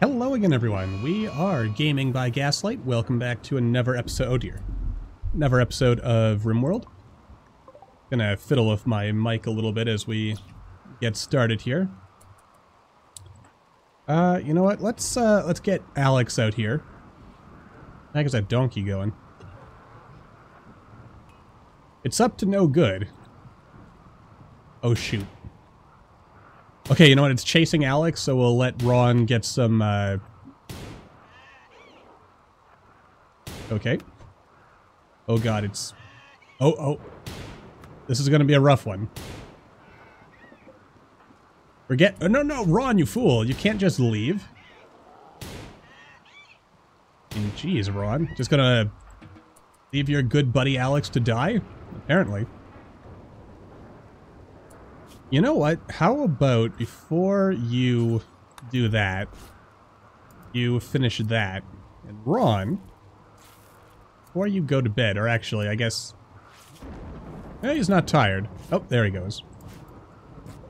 Hello again, everyone. We are Gaming by Gaslight. Welcome back to another episode, oh dear, another episode of RimWorld. Gonna fiddle with my mic a little bit as we get started here. Uh, you know what? Let's uh, let's get Alex out here. How is that donkey going? It's up to no good. Oh shoot. Okay, you know what? It's chasing Alex, so we'll let Ron get some, uh... Okay. Oh god, it's... Oh, oh. This is gonna be a rough one. Forget- oh, no, no, Ron, you fool! You can't just leave. Jeez, Ron. Just gonna leave your good buddy Alex to die? Apparently. You know what? How about before you do that, you finish that, and Ron, before you go to bed, or actually, I guess... Eh, he's not tired. Oh, there he goes.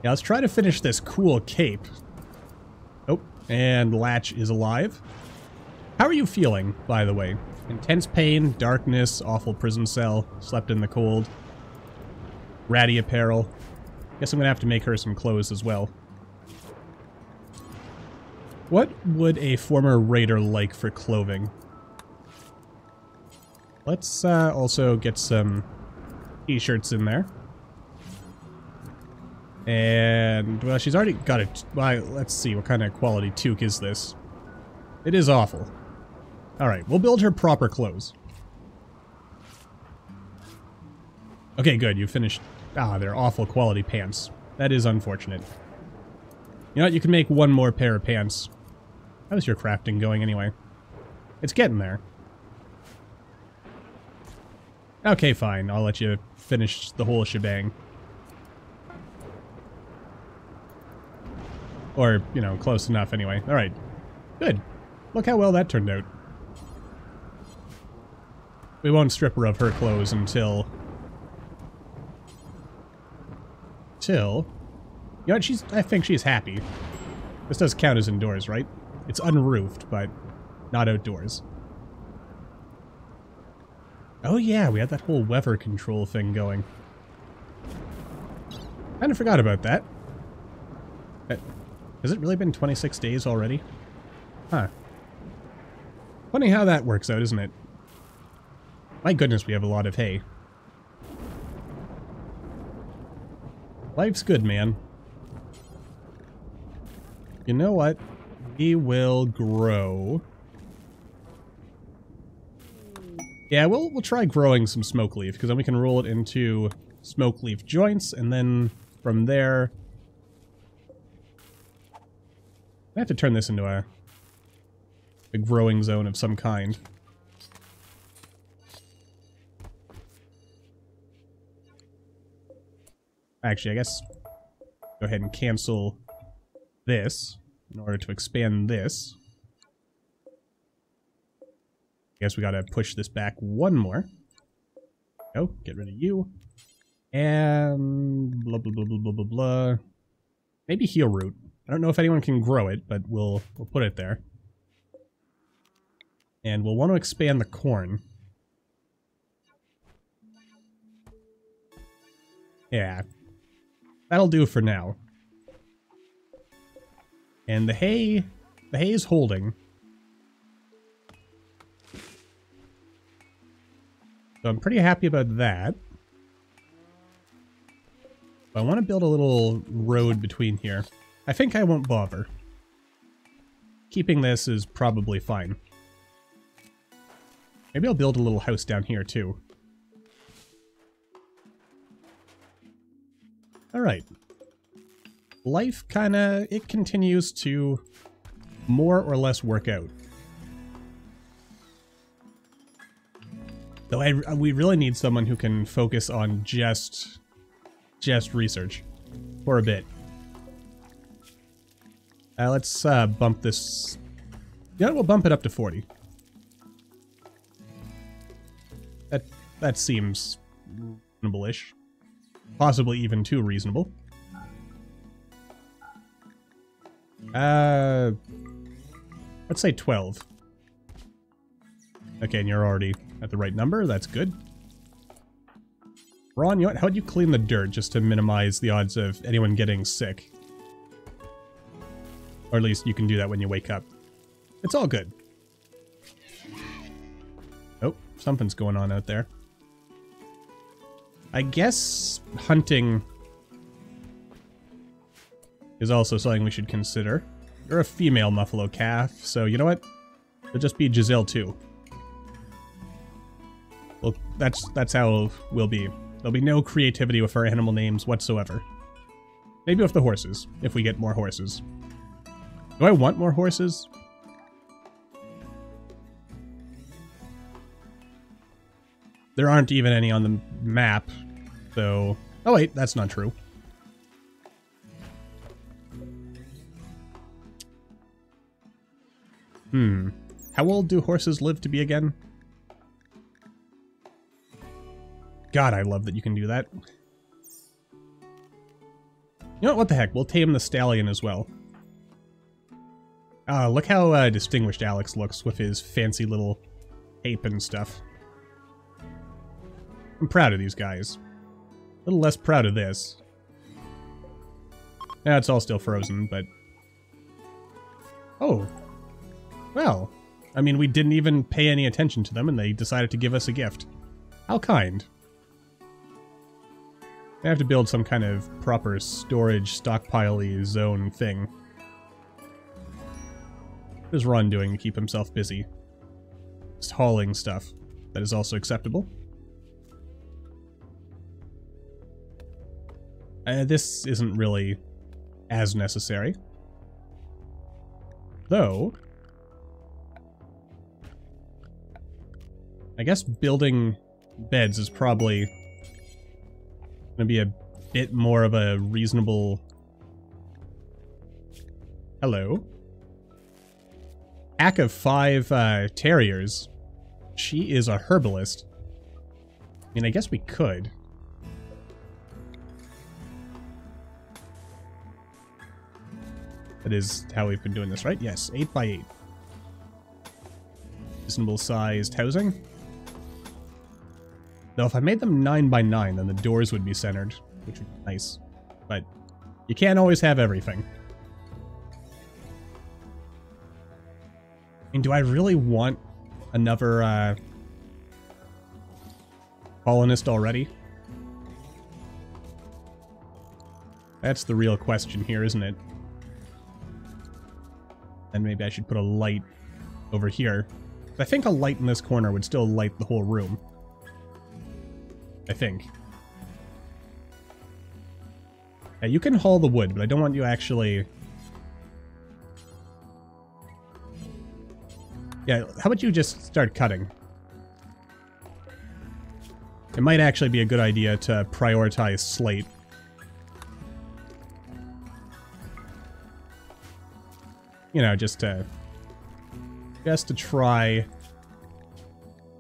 Yeah, let's try to finish this cool cape. Oh, and Latch is alive. How are you feeling, by the way? Intense pain, darkness, awful prison cell, slept in the cold, ratty apparel. Guess I'm gonna have to make her some clothes as well. What would a former raider like for clothing? Let's uh, also get some t-shirts in there. And, well, she's already got it. Well, let's see, what kind of quality toque is this? It is awful. Alright, we'll build her proper clothes. Okay, good, you finished Ah, they're awful quality pants. That is unfortunate. You know what, you can make one more pair of pants. How's your crafting going anyway? It's getting there. Okay, fine. I'll let you finish the whole shebang. Or, you know, close enough anyway. Alright. Good. Look how well that turned out. We won't strip her of her clothes until until... You know what, she's, I think she's happy. This does count as indoors, right? It's unroofed, but not outdoors. Oh yeah, we had that whole weather control thing going. Kinda forgot about that. Uh, has it really been 26 days already? Huh. Funny how that works out, isn't it? My goodness, we have a lot of hay. Life's good, man. You know what? We will grow. Yeah, we'll, we'll try growing some smoke leaf, because then we can roll it into smoke leaf joints, and then from there... I have to turn this into a, a growing zone of some kind. Actually, I guess go ahead and cancel this in order to expand this. I guess we gotta push this back one more. Go, get rid of you. And blah blah blah blah blah blah blah. Maybe heal root. I don't know if anyone can grow it, but we'll we'll put it there. And we'll want to expand the corn. Yeah, That'll do for now. And the hay, the hay is holding. So I'm pretty happy about that. But I want to build a little road between here. I think I won't bother. Keeping this is probably fine. Maybe I'll build a little house down here too. Alright. Life kinda, it continues to more or less work out. Though I, we really need someone who can focus on just, just research for a bit. Uh, let's uh, bump this. Yeah, we'll bump it up to 40. That that seems reasonable-ish. Possibly even too reasonable. Uh, Let's say 12. Okay, and you're already at the right number. That's good. Ron, you know how'd you clean the dirt just to minimize the odds of anyone getting sick? Or at least you can do that when you wake up. It's all good. Oh, something's going on out there. I guess hunting is also something we should consider. You're a female Muffalo calf, so you know what? It'll just be Giselle too. Well, that's that's how we'll be. There'll be no creativity with our animal names whatsoever. Maybe with the horses, if we get more horses. Do I want more horses? There aren't even any on the map, so... Oh wait, that's not true. Hmm. How old do horses live to be again? God, I love that you can do that. You know what, what the heck, we'll tame the stallion as well. Uh, look how uh, distinguished Alex looks with his fancy little ape and stuff. I'm proud of these guys. A little less proud of this. Yeah, it's all still frozen, but... Oh. Well, I mean, we didn't even pay any attention to them, and they decided to give us a gift. How kind. I have to build some kind of proper storage stockpile zone thing. What is Ron doing to keep himself busy? Just hauling stuff. That is also acceptable. Uh, this isn't really as necessary. Though, I guess building beds is probably going to be a bit more of a reasonable... Hello? Pack of five uh, terriers. She is a herbalist. I mean, I guess we could. That is how we've been doing this, right? Yes, 8 by 8 Reasonable sized housing. Though if I made them 9 by 9 then the doors would be centered, which would be nice. But you can't always have everything. Mean, do I really want another, uh, colonist already? That's the real question here, isn't it? And maybe I should put a light over here. I think a light in this corner would still light the whole room. I think. Yeah, you can haul the wood, but I don't want you actually... Yeah, how about you just start cutting? It might actually be a good idea to prioritize slate. You know, just to just to try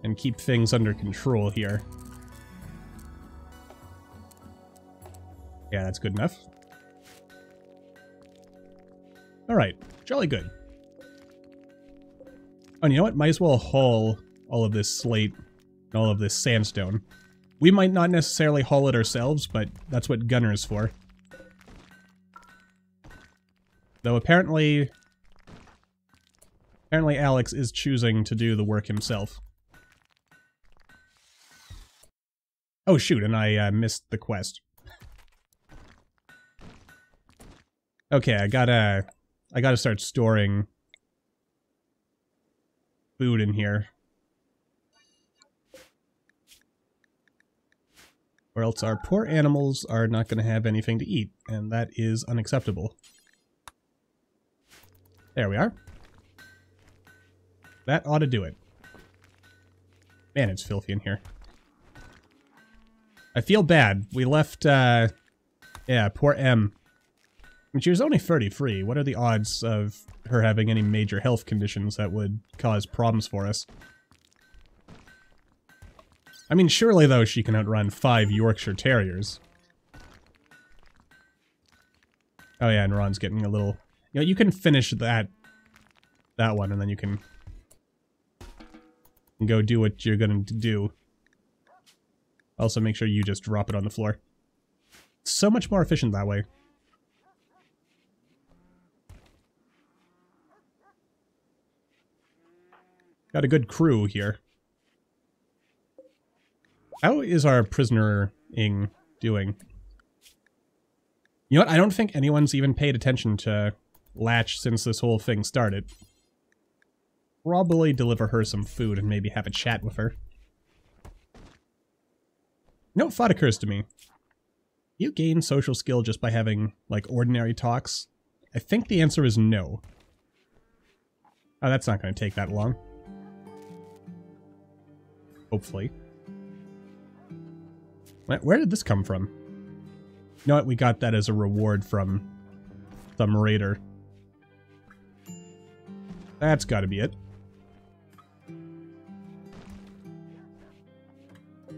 and keep things under control here. Yeah, that's good enough. Alright, jolly good. Oh, you know what? Might as well haul all of this slate and all of this sandstone. We might not necessarily haul it ourselves, but that's what Gunner's for. Though apparently Apparently Alex is choosing to do the work himself. Oh shoot, and I uh, missed the quest. Okay, I gotta... I gotta start storing food in here. Or else our poor animals are not gonna have anything to eat, and that is unacceptable. There we are. That ought to do it. Man, it's filthy in here. I feel bad. We left, uh... Yeah, poor M. mean, she was only 33. What are the odds of her having any major health conditions that would cause problems for us? I mean, surely, though, she can outrun five Yorkshire Terriers. Oh yeah, and Ron's getting a little... You know, you can finish that that one, and then you can go do what you're to do. Also, make sure you just drop it on the floor. So much more efficient that way. Got a good crew here. How is our prisoner Ing doing? You know what? I don't think anyone's even paid attention to Latch since this whole thing started. Probably deliver her some food and maybe have a chat with her. No thought occurs to me. You gain social skill just by having, like, ordinary talks? I think the answer is no. Oh, that's not going to take that long. Hopefully. Where did this come from? You know what? We got that as a reward from some raider. That's got to be it.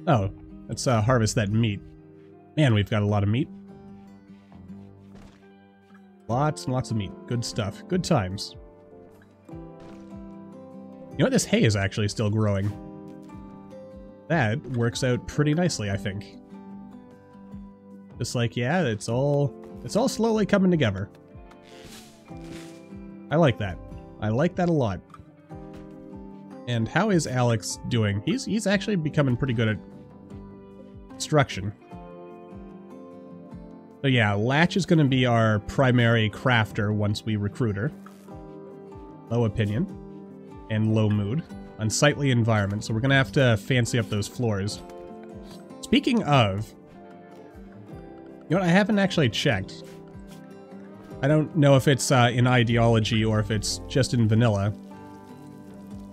Oh, let's uh, harvest that meat. Man, we've got a lot of meat. Lots and lots of meat. Good stuff. Good times. You know what? This hay is actually still growing. That works out pretty nicely, I think. Just like, yeah, it's all it's all slowly coming together. I like that. I like that a lot. And how is Alex doing? He's he's actually becoming pretty good at construction. So yeah, Latch is going to be our primary crafter once we recruit her. Low opinion and low mood. Unsightly environment, so we're going to have to fancy up those floors. Speaking of, you know what, I haven't actually checked. I don't know if it's uh, in ideology or if it's just in vanilla.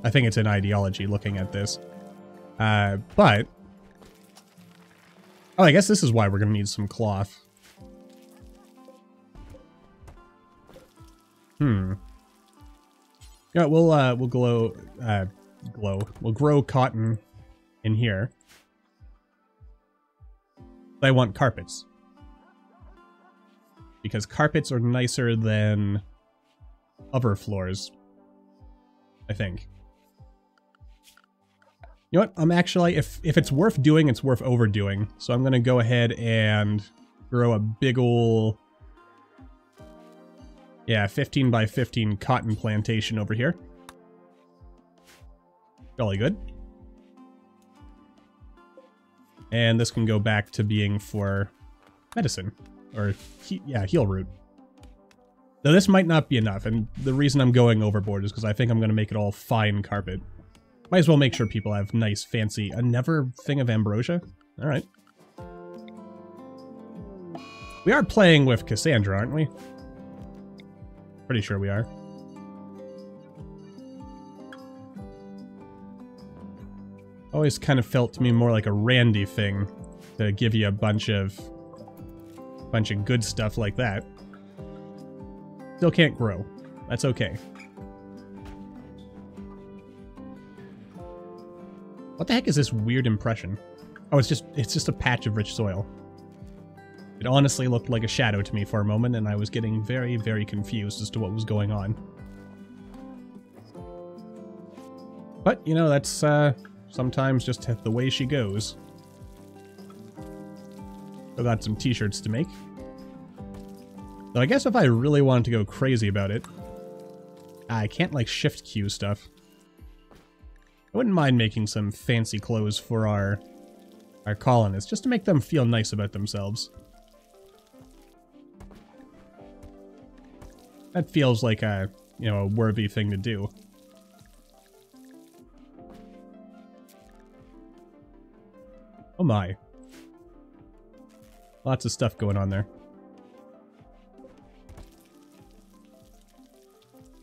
I think it's in ideology looking at this. Uh, but... Oh, I guess this is why we're to need some cloth. Hmm. Yeah, we'll uh, we'll glow, uh, glow. We'll grow cotton in here. I want carpets because carpets are nicer than other floors. I think. You know what? I'm actually, if, if it's worth doing, it's worth overdoing. So I'm going to go ahead and grow a big ol' Yeah, 15 by 15 cotton plantation over here. Jolly good. And this can go back to being for medicine. Or, he yeah, heal root. Though this might not be enough, and the reason I'm going overboard is because I think I'm going to make it all fine carpet. Might as well make sure people have nice, fancy... A never thing of ambrosia? Alright. We are playing with Cassandra, aren't we? Pretty sure we are. Always kind of felt to me more like a Randy thing to give you a bunch of bunch of good stuff like that. Still can't grow. That's okay. What the heck is this weird impression? Oh, it's just it's just a patch of rich soil. It honestly looked like a shadow to me for a moment, and I was getting very, very confused as to what was going on. But, you know, that's uh, sometimes just the way she goes. I got some t-shirts to make. Though I guess if I really wanted to go crazy about it, I can't like shift Q stuff. I wouldn't mind making some fancy clothes for our our colonists, just to make them feel nice about themselves. That feels like a, you know, a worthy thing to do. Oh my. Lots of stuff going on there.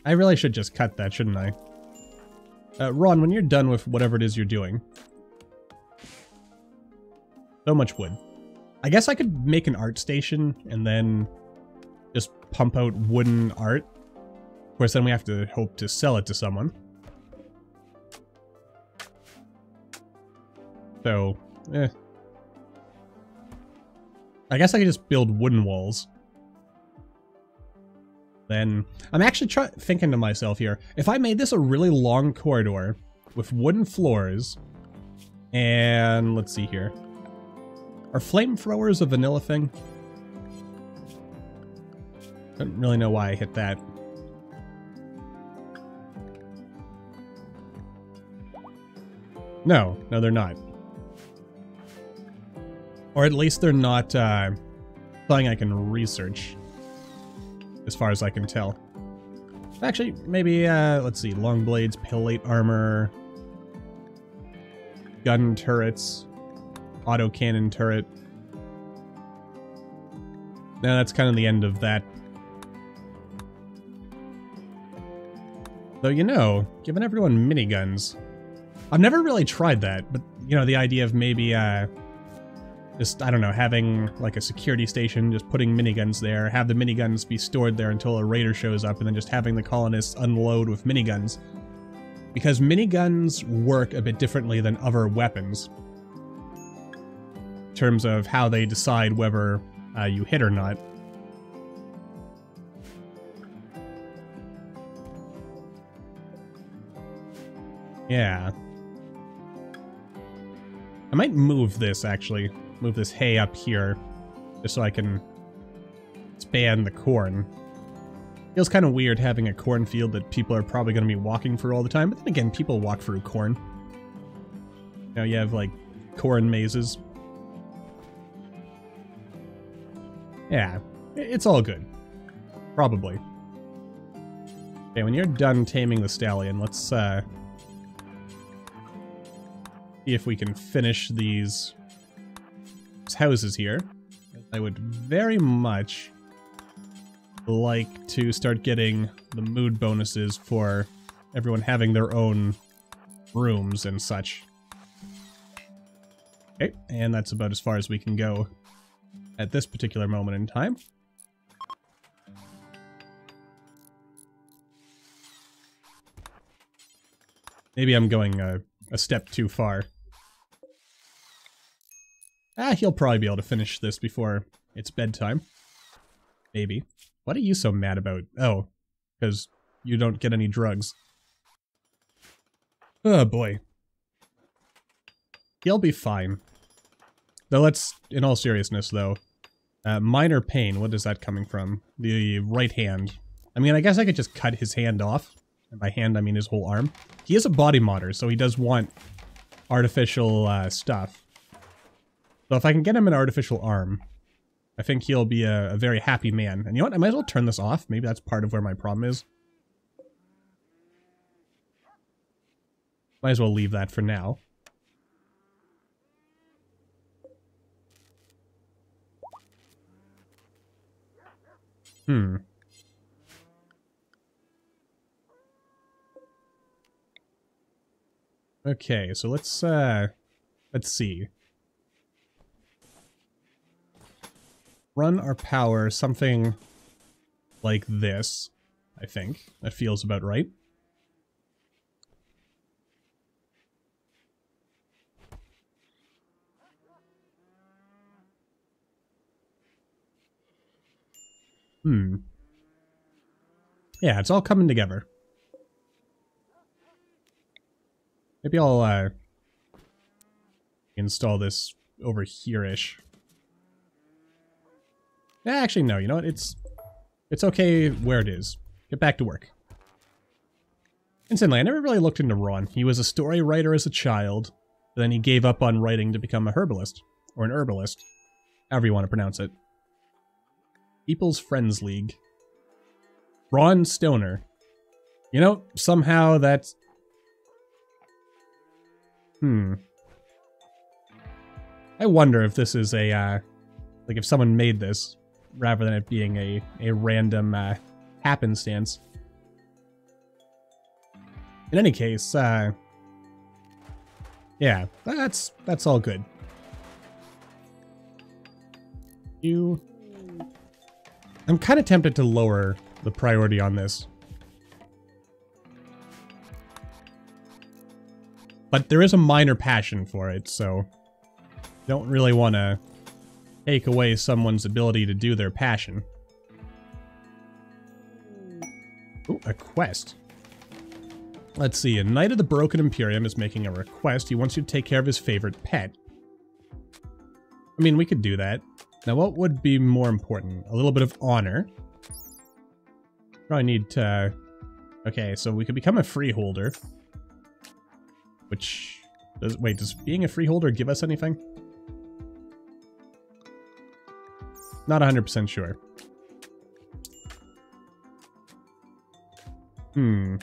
I really should just cut that, shouldn't I? Uh, Ron, when you're done with whatever it is you're doing... So much wood. I guess I could make an art station and then just pump out wooden art. Of course, then we have to hope to sell it to someone. So, eh. I guess I could just build wooden walls. Then I'm actually try thinking to myself here, if I made this a really long corridor with wooden floors, and let's see here. Are flamethrowers a vanilla thing? I Don't really know why I hit that. No, no they're not. Or at least they're not uh, something I can research as far as I can tell. Actually, maybe, uh, let's see, long blades, plate armor, gun turrets, auto cannon turret. Now that's kind of the end of that. Though, you know, giving everyone miniguns. I've never really tried that, but, you know, the idea of maybe, uh, just, I don't know, having like a security station, just putting miniguns there, have the miniguns be stored there until a raider shows up, and then just having the colonists unload with miniguns. Because miniguns work a bit differently than other weapons. In terms of how they decide whether uh, you hit or not. Yeah. I might move this, actually move this hay up here just so I can expand the corn. Feels kind of weird having a cornfield that people are probably going to be walking through all the time, but then again, people walk through corn. Now you have, like, corn mazes. Yeah, it's all good. Probably. Okay, when you're done taming the stallion, let's, uh... See if we can finish these houses here. I would very much like to start getting the mood bonuses for everyone having their own rooms and such. Okay, and that's about as far as we can go at this particular moment in time. Maybe I'm going a, a step too far. Ah, he'll probably be able to finish this before it's bedtime. Maybe. What are you so mad about? Oh, because you don't get any drugs. Oh boy. He'll be fine. Though let's, in all seriousness though, uh, minor pain, what is that coming from? The right hand. I mean, I guess I could just cut his hand off. And by hand, I mean his whole arm. He is a body modder, so he does want artificial uh, stuff. So if I can get him an artificial arm, I think he'll be a, a, very happy man. And you know what? I might as well turn this off. Maybe that's part of where my problem is. Might as well leave that for now. Hmm. Okay, so let's, uh, let's see. Run our power something like this, I think. That feels about right. Hmm. Yeah, it's all coming together. Maybe I'll uh, install this over here-ish. Actually, no. You know what? It's it's okay where it is. Get back to work. Incidentally, I never really looked into Ron. He was a story writer as a child, then he gave up on writing to become a herbalist. Or an herbalist. However you want to pronounce it. People's Friends League. Ron Stoner. You know, somehow that's... Hmm. I wonder if this is a, uh... Like, if someone made this, rather than it being a, a random uh, happenstance. In any case, uh, yeah, that's that's all good. You, I'm kind of tempted to lower the priority on this. But there is a minor passion for it, so don't really want to take away someone's ability to do their passion. Ooh, a quest. Let's see, a Knight of the Broken Imperium is making a request. He wants you to take care of his favorite pet. I mean, we could do that. Now, what would be more important? A little bit of honor. Probably need to... Okay, so we could become a freeholder. Which... Does, wait, does being a freeholder give us anything? Not 100% sure. Hmm.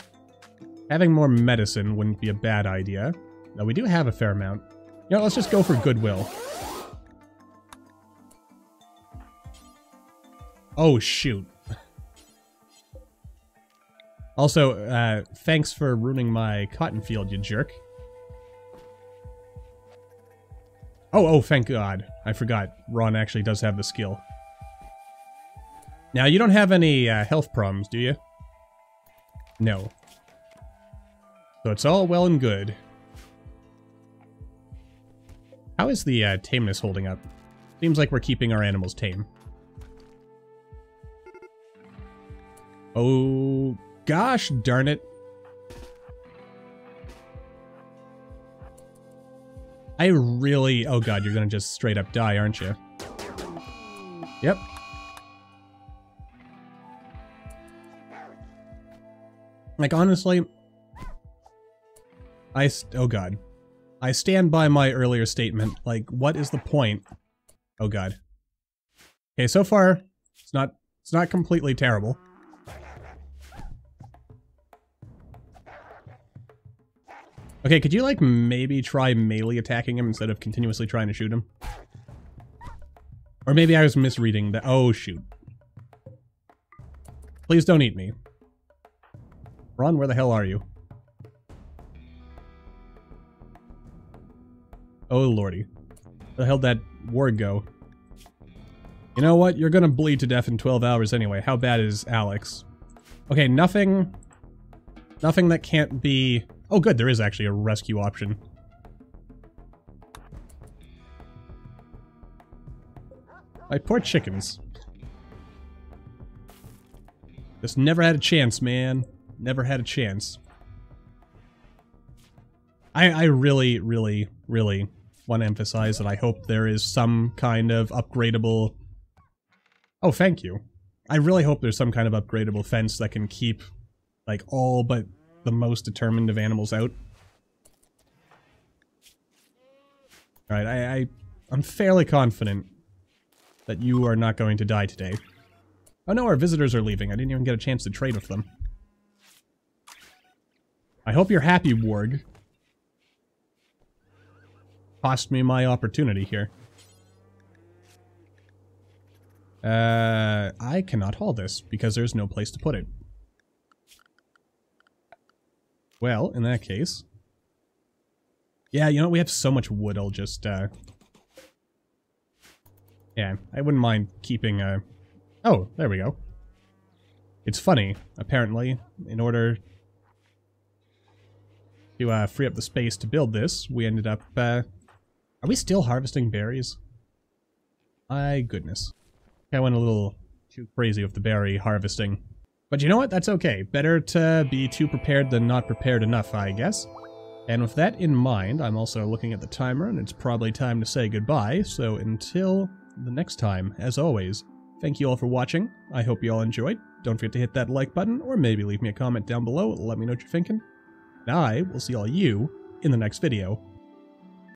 Having more medicine wouldn't be a bad idea. Now, we do have a fair amount. You know, let's just go for goodwill. Oh, shoot. Also, uh, thanks for ruining my cotton field, you jerk. Oh, oh, thank God. I forgot. Ron actually does have the skill. Now, you don't have any uh, health problems, do you? No. So it's all well and good. How is the uh, tameness holding up? Seems like we're keeping our animals tame. Oh, gosh darn it. I really... Oh god, you're gonna just straight up die, aren't you? Yep. Like, honestly... I... Oh god. I stand by my earlier statement. Like, what is the point? Oh god. Okay, so far, it's not... It's not completely terrible. Okay, could you, like, maybe try melee attacking him instead of continuously trying to shoot him? Or maybe I was misreading the- oh, shoot. Please don't eat me. Ron, where the hell are you? Oh, lordy. Where the hell that warg go? You know what? You're gonna bleed to death in 12 hours anyway. How bad is Alex? Okay, nothing... Nothing that can't be Oh good, there is actually a rescue option. My poor chickens. Just never had a chance, man. Never had a chance. I, I really, really, really want to emphasize that I hope there is some kind of upgradable... Oh, thank you. I really hope there's some kind of upgradable fence that can keep, like, all but the most determined of animals out. Alright, I, I, I'm fairly confident that you are not going to die today. Oh no, our visitors are leaving. I didn't even get a chance to trade with them. I hope you're happy, Warg. Cost me my opportunity here. Uh, I cannot haul this because there's no place to put it. Well, in that case... Yeah, you know, we have so much wood, I'll just, uh... Yeah, I wouldn't mind keeping, uh... Oh, there we go. It's funny, apparently, in order to uh, free up the space to build this, we ended up, uh... Are we still harvesting berries? My goodness. I went a little too crazy with the berry harvesting. But you know what? That's okay. Better to be too prepared than not prepared enough, I guess. And with that in mind, I'm also looking at the timer, and it's probably time to say goodbye, so until the next time, as always, thank you all for watching. I hope you all enjoyed. Don't forget to hit that like button, or maybe leave me a comment down below, let me know what you're thinking. And I will see all you in the next video.